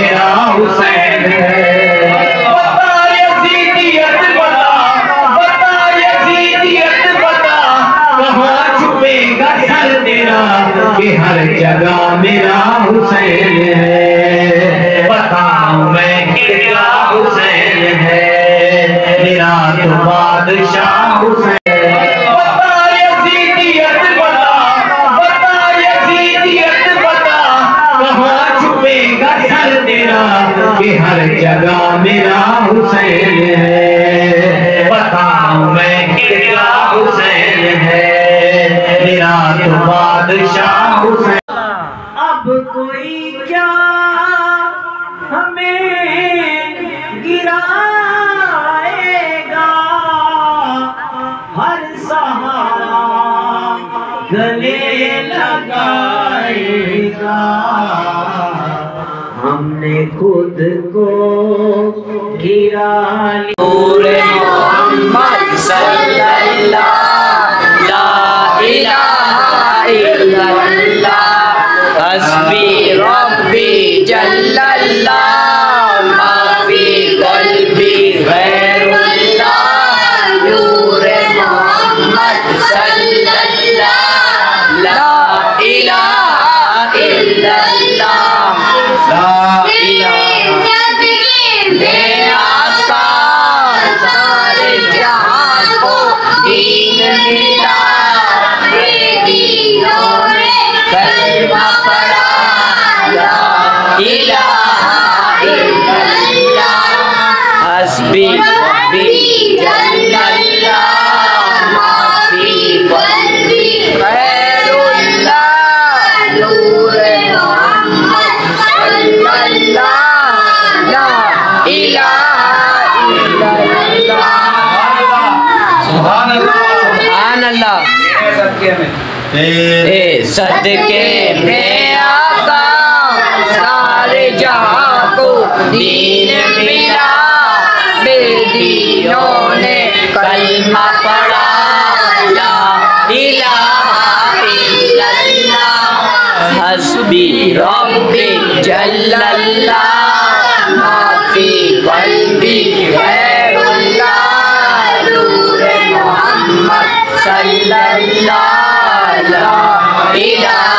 मेरा हुसैन है। कि हर जगह मेरा हुसैन है। बताऊँ मैं क्या हुसैन है? मेरा तो बादशाह हुसैन सर तेरा कि हर जगह मेरा हुसैन है। बताऊँ मैं क्या हुसैन है। मेरा तो बादशाह हुसैन। अब कोई क्या हमें गिराएगा? हर सहारा गले लगाएगा। खुद को गिरा लिया मोहम्मद सल्लल्लाहु ला इलाहा इल्लल्लाह हस्बी रब्बी जल्लल्लाह मा फ़ी कल्बी गैरुल्लाह। नूर मोहम्मद सल्लल्लाहु, ला इलाहा इल्लल्लाह। सुभान अल्लाह सदके में ए सदके में आका सारे जहाँ को दीन मिला बेदियों ने कलमा पढ़ा ला इलाहा इल्लल्लाह। हस्बी रब्बी जल्लल्लाह माफ़ी कल्बी गैरुल्लाह मोहम्मद सल्लल्लाहु ला इलाहा इल्लल्लाह